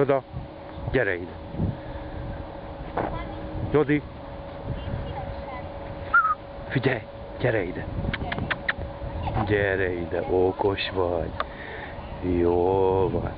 Joda, gyere ide. Jodi, figyelj, gyere ide. Gyere ide, okos vagy. Jó van.